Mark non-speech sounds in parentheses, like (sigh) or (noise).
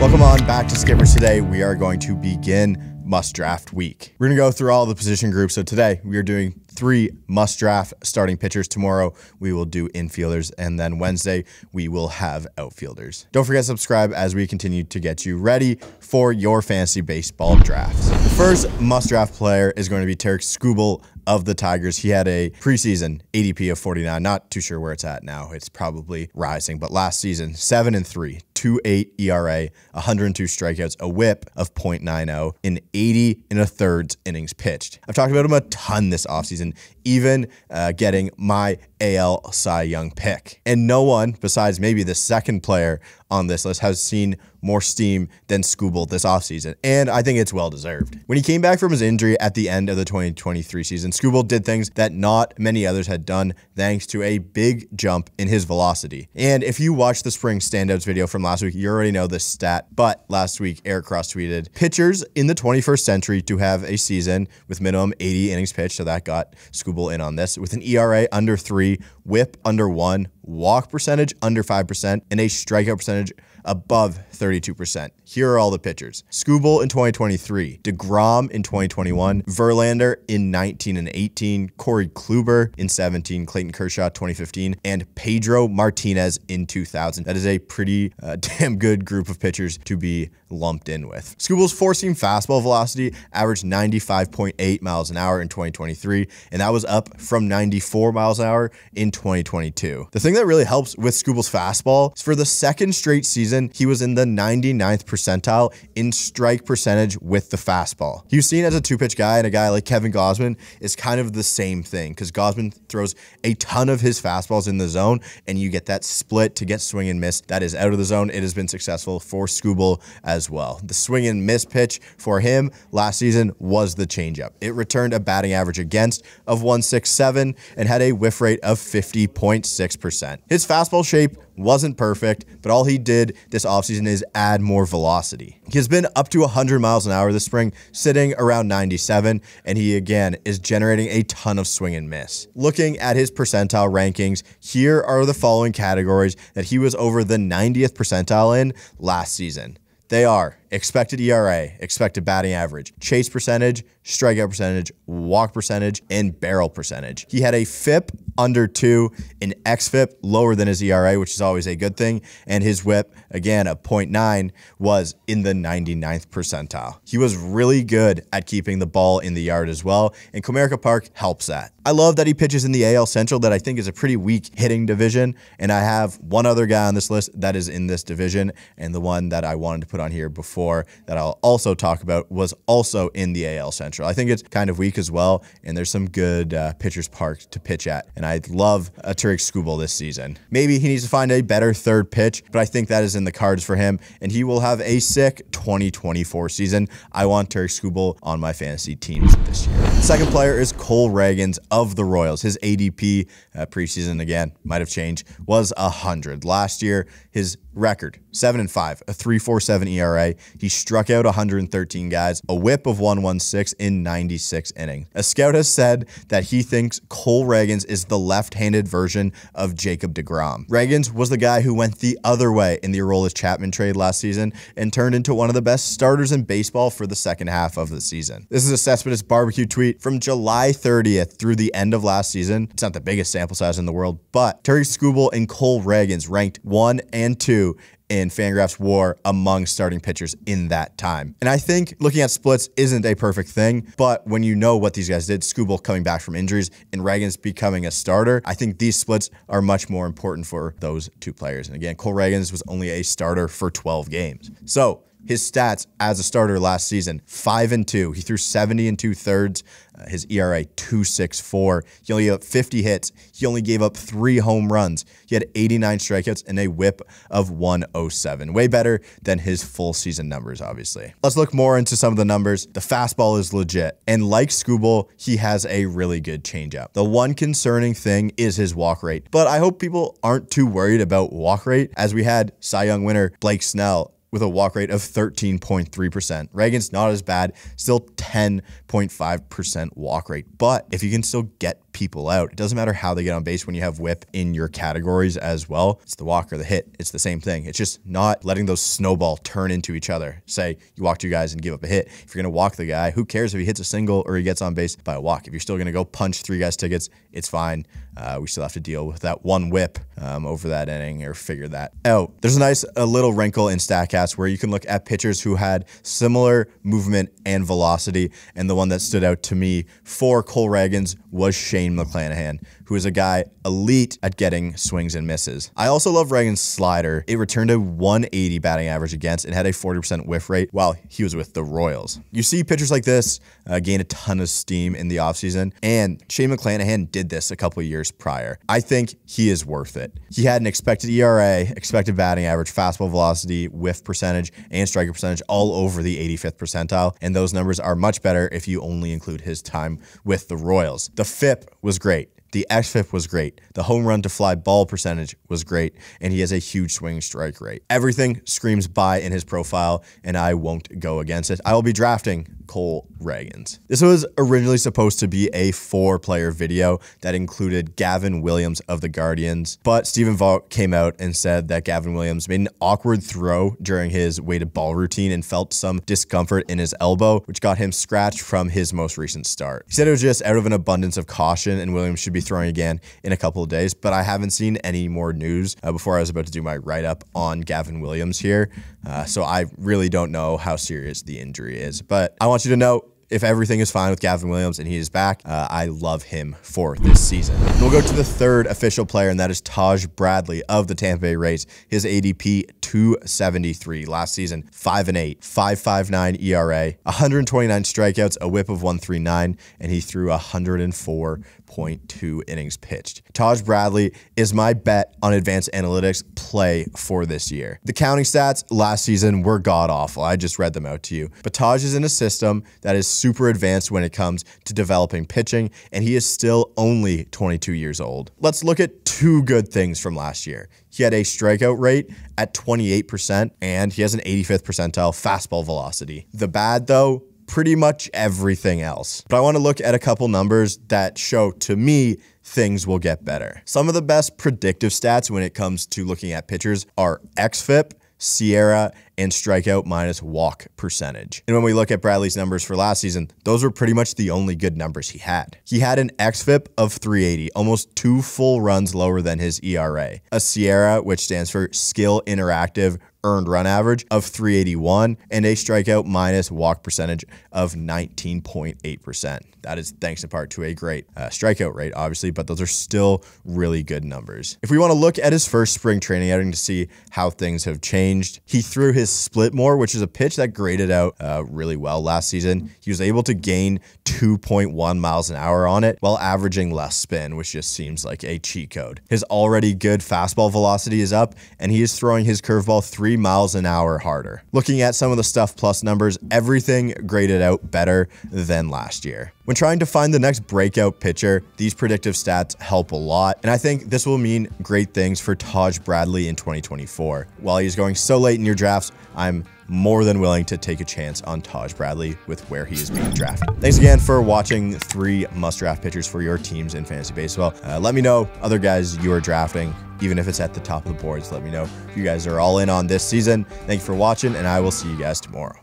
Welcome on back to Skippers. Today we are going to begin must draft week. We're going to go through all the position groups. So today we are doing three must draft starting pitchers. Tomorrow we will do infielders, and then Wednesday we will have outfielders. Don't forget to subscribe as we continue to get you ready for your fantasy baseball drafts. The first must draft player is going to be Tarik Skubal of the Tigers. He had a preseason ADP of 49. Not too sure where it's at now. It's probably rising, but last season, 7 and 3, 2.8 ERA, 102 strikeouts, a whip of 0.90 in 80 and a third innings pitched. I've talked about him a ton this offseason even uh, getting my AL Cy Young pick. And no one, besides maybe the second player on this list, has seen more steam than Skubal this offseason. And I think it's well deserved. When he came back from his injury at the end of the 2023 season, Skubal did things that not many others had done thanks to a big jump in his velocity. And if you watched the spring standouts video from last week, you already know this stat. But last week, Eric Cross tweeted pitchers in the 21st century to have a season with minimum 80 innings pitched. So that got Skubal in on this with an ERA under three, whip under one, walk percentage under 5%, and a strikeout percentage above 32%. Here are all the pitchers. Skubal in 2023, DeGrom in 2021, Verlander in 19 and 18, Corey Kluber in 17, Clayton Kershaw 2015, and Pedro Martinez in 2000. That is a pretty uh, (laughs) damn good group of pitchers to be lumped in with. Skubal's four-seam fastball velocity averaged 95.8 miles an hour in 2023, and that was up from 94 miles an hour in 2022. The thing that really helps with Skubal's fastball is for the second straight season, he was in the 99th percentile in strike percentage with the fastball. Seen as a two-pitch guy, and a guy like Kevin Gausman is kind of the same thing because Gausman throws a ton of his fastballs in the zone, and you get that split to get swing and miss that is out of the zone. It has been successful for Skubal as well. The swing and miss pitch for him last season was the changeup. It returned a batting average against of 167 and had a whiff rate of 50.6%. His fastball shape wasn't perfect, but all he did this offseason is add more velocity. He has been up to 100 miles an hour this spring, sitting around 97, and he again is generating a ton of swing and miss. Looking at his percentile rankings, here are the following categories that he was over the 90th percentile in last season. They are expected ERA, expected batting average, chase percentage, strikeout percentage, walk percentage, and barrel percentage. He had a FIP under two, an XFIP lower than his ERA, which is always a good thing, and his whip, again, a 0.9, was in the 99th percentile. He was really good at keeping the ball in the yard as well, and Comerica Park helps that. I love that he pitches in the AL Central, that I think is a pretty weak hitting division, and I have one other guy on this list that is in this division, and the one that I wanted to put on here before that I'll also talk about was also in the AL Central. I think it's kind of weak as well, and there's some good uh, pitchers park to pitch at, and I love a Tarik Skubal this season. Maybe he needs to find a better third pitch, but I think that is in the cards for him, and he will have a sick 2024 season. I want Tarik Skubal on my fantasy teams this year. second player is Cole Ragans of the Royals. His ADP uh, preseason again might have changed was 100 last year. His record 7 and 5, a 3.47 ERA. He struck out 113 guys, a whip of 116 in 96 innings. A scout has said that he thinks Cole Ragans is the left-handed version of Jacob DeGrom. Ragans was the guy who went the other way in the Aroldis Chapman trade last season and turned into one of the best starters in baseball for the second half of the season. This is a Cespedes barbecue tweet from July 30th through the end of last season. It's not the biggest sample size in the world, but Terry Skubal and Cole Ragans ranked one and two in Fangraphs WAR among starting pitchers in that time. And I think looking at splits isn't a perfect thing, but when you know what these guys did, Skubal coming back from injuries and Ragans becoming a starter, I think these splits are much more important for those two players. And again, Cole Ragans was only a starter for 12 games. So his stats as a starter last season, five and two. He threw 70 and two thirds. Uh, his ERA 264. He only had 50 hits. He only gave up three home runs. He had 89 strikeouts and a whip of 107. Way better than his full season numbers, obviously. Let's look more into some of the numbers. The fastball is legit. And like Skubal, he has a really good changeup. The one concerning thing is his walk rate. But I hope people aren't too worried about walk rate as we had Cy Young winner Blake Snell with a walk rate of 13.3%. Ragans not as bad, still 10.5% walk rate. But if you can still get people out. It doesn't matter how they get on base when you have whip in your categories as well. It's the walk or the hit. It's the same thing. It's just not letting those snowball turn into each other. Say you walk two guys and give up a hit. If you're going to walk the guy, who cares if he hits a single or he gets on base by a walk? If you're still going to go punch three guys tickets, it's fine. Uh, we still have to deal with that one whip um, over that inning or figure that out. There's a nice a little wrinkle in StatCast where you can look at pitchers who had similar movement and velocity. And the one that stood out to me for Cole Ragans was Shane McClanahan, who is a guy elite at getting swings and misses. I also love Ragans' slider. It returned a 180 batting average against and had a 40% whiff rate while he was with the Royals. You see pitchers like this uh, gain a ton of steam in the offseason, and Shane McClanahan did this a couple years prior. I think he is worth it. He had an expected ERA, expected batting average, fastball velocity, whiff percentage, and striker percentage all over the 85th percentile, and those numbers are much better if you only include his time with the Royals. The FIP was great. The XFIP was great. The home run to fly ball percentage was great. And he has a huge swing strike rate. Everything screams buy in his profile, and I won't go against it. I will be drafting Cole Ragans. This was originally supposed to be a four player video that included Gavin Williams of the Guardians, but Stephen Vogt came out and said that Gavin Williams made an awkward throw during his weighted ball routine and felt some discomfort in his elbow, which got him scratched from his most recent start. He said it was just out of an abundance of caution and Williams should be throwing again in a couple of days, but I haven't seen any more news uh, before I was about to do my write up on Gavin Williams here. Uh, so I really don't know how serious the injury is, but I want you to know if everything is fine with Gavin Williams and he is back, uh, I love him for this season. We'll go to the third official player, and that is Taj Bradley of the Tampa Bay Rays. His ADP 273 last season, 5 and 8, 5.59 ERA, 129 strikeouts, a whip of 139, and he threw 104.2 innings pitched. Taj Bradley is my bet on advanced analytics play for this year. The counting stats last season were god awful. I just read them out to you. But Taj is in a system that is super advanced when it comes to developing pitching, and he is still only 22 years old. Let's look at two good things from last year. He had a strikeout rate at 28%, and he has an 85th percentile fastball velocity. The bad, though, pretty much everything else. But I want to look at a couple numbers that show to me things will get better. Some of the best predictive stats when it comes to looking at pitchers are XFIP, SIERA, and strikeout minus walk percentage. And when we look at Bradley's numbers for last season, those were pretty much the only good numbers he had. He had an XFIP of 380, almost two full runs lower than his ERA. A SIERA, which stands for Skill Interactive earned run average of 381 and a strikeout minus walk percentage of 19.8%. That is thanks in part to a great uh, strikeout rate, obviously, but those are still really good numbers. If we want to look at his first spring training outing to see how things have changed, he threw his split more, which is a pitch that graded out uh, really well last season. He was able to gain 2.1 miles an hour on it while averaging less spin, which just seems like a cheat code. His already good fastball velocity is up, and he is throwing his curveball three miles an hour harder. Looking at some of the stuff plus numbers, everything graded out better than last year. When trying to find the next breakout pitcher, these predictive stats help a lot, and I think this will mean great things for Taj Bradley in 2024. While he's going so late in your drafts, I'm more than willing to take a chance on Taj Bradley with where he is being drafted. Thanks again for watching three must draft pitchers for your teams in fantasy baseball. Uh, let me know other guys you are drafting, even if it's at the top of the boards. Let me know if you guys are all in on this season. Thank you for watching, and I will see you guys tomorrow.